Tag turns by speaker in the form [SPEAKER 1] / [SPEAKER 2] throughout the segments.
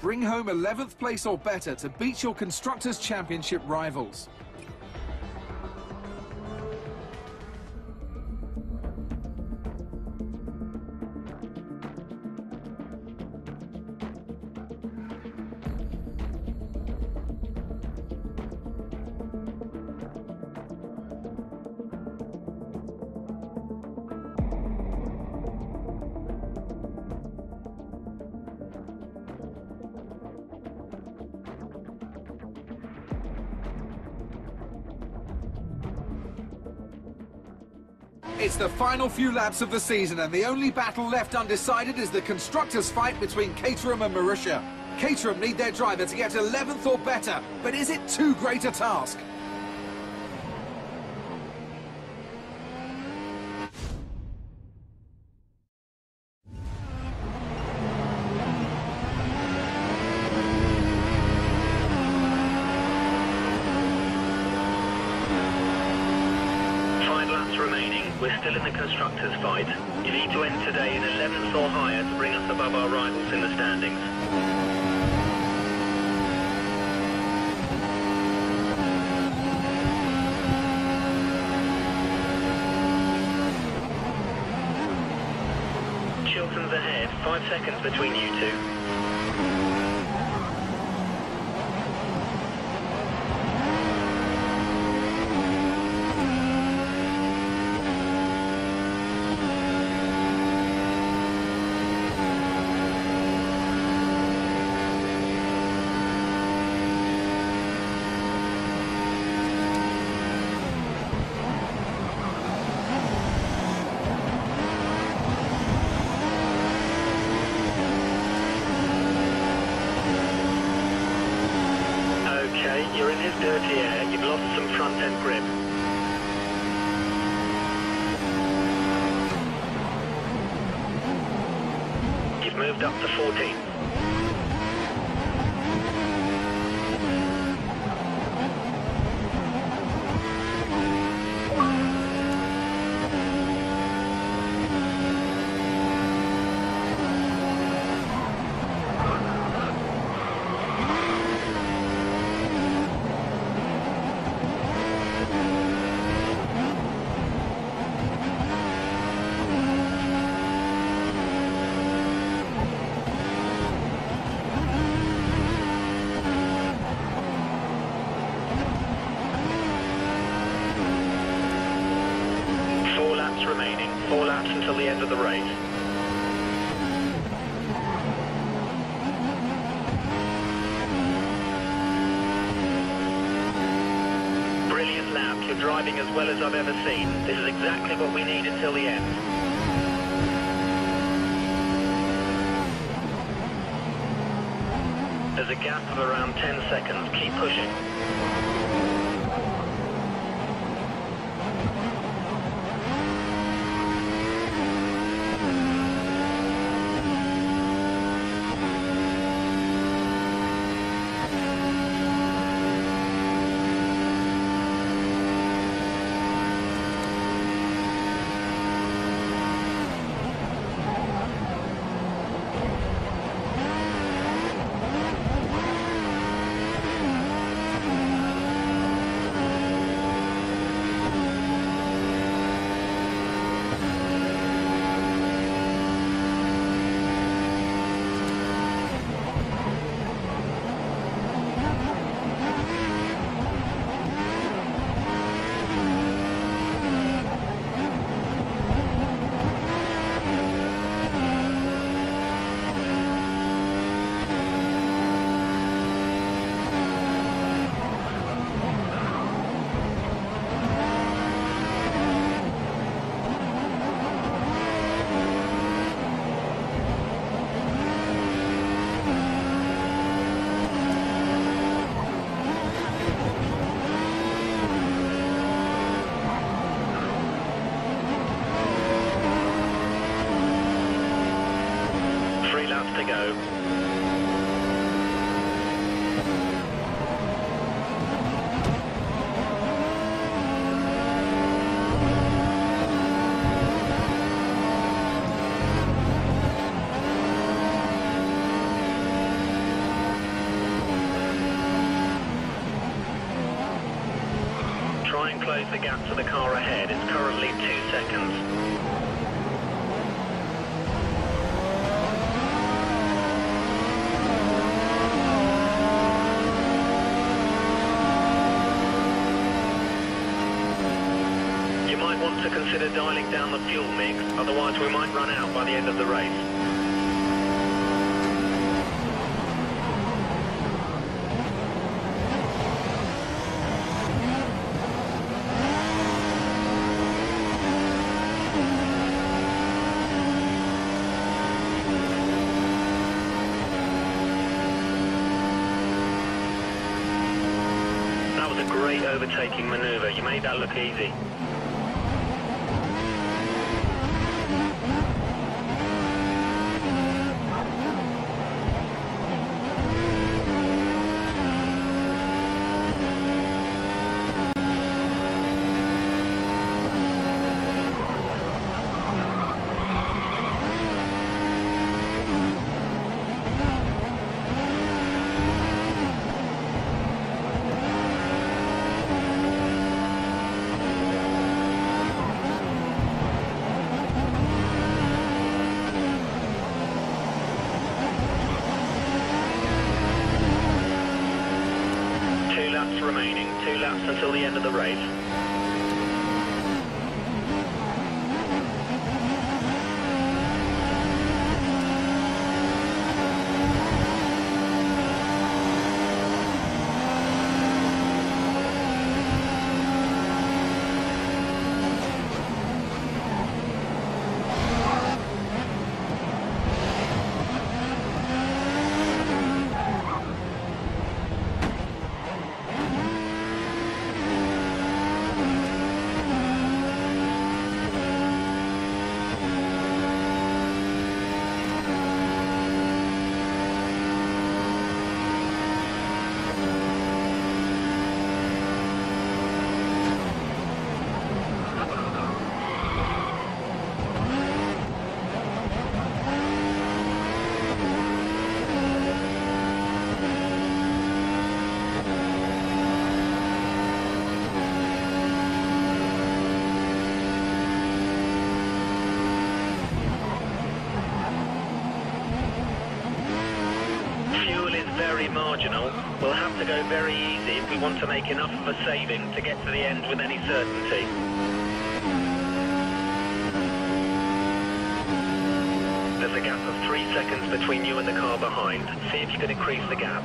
[SPEAKER 1] Bring home 11th place or better to beat your Constructors' Championship rivals. It's the final few laps of the season, and the only battle left undecided is the constructors' fight between Caterham and Marussia. Caterham need their driver to get 11th or better, but is it too great a task?
[SPEAKER 2] Constructors' fight. You need to end today in 11th or higher to bring us above our rivals in the standings. Chilton's ahead. Five seconds between you two. Moved up to 14. Four laps remaining. Four laps until the end of the race. Brilliant lap. You're driving as well as I've ever seen. This is exactly what we need until the end. There's a gap of around 10 seconds. Keep pushing. Gap to the car ahead. It's currently two seconds. You might want to consider dialing down the fuel mix, otherwise we might run out by the end of the race. Was a great overtaking manoeuvre. You made that look easy. Two laps remaining. Until the end of the race. Fuel is very marginal. Go very easy if we want to make enough of a saving to get to the end with any certainty. There's a gap of three seconds between you and the car behind. See if you can increase the gap.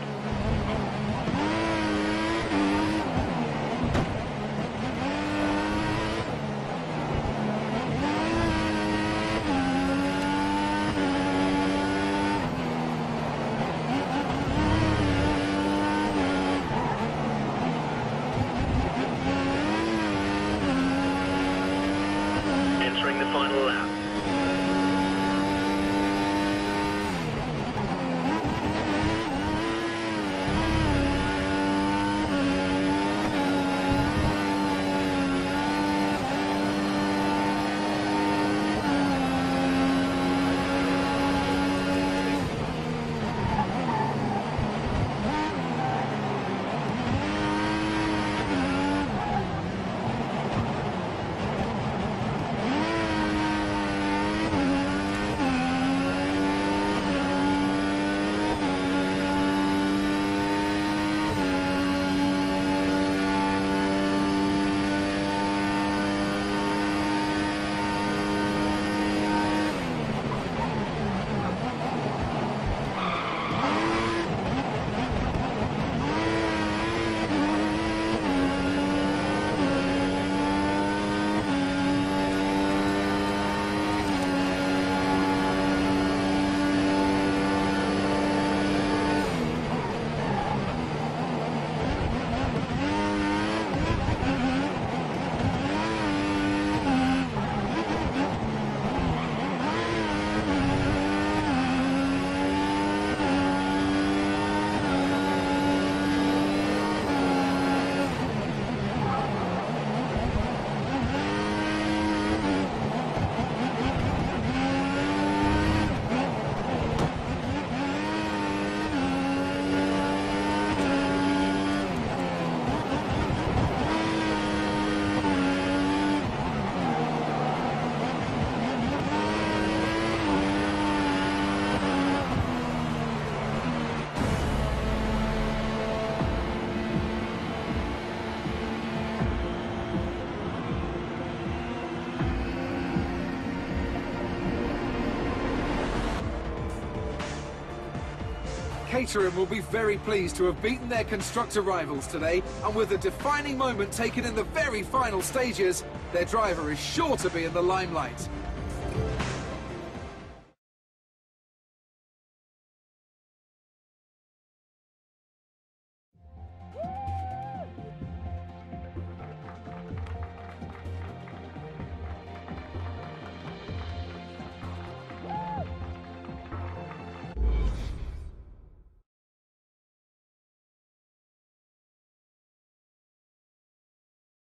[SPEAKER 1] Caterham will be very pleased to have beaten their constructor rivals today, and with a defining moment taken in the very final stages, their driver is sure to be in the limelight.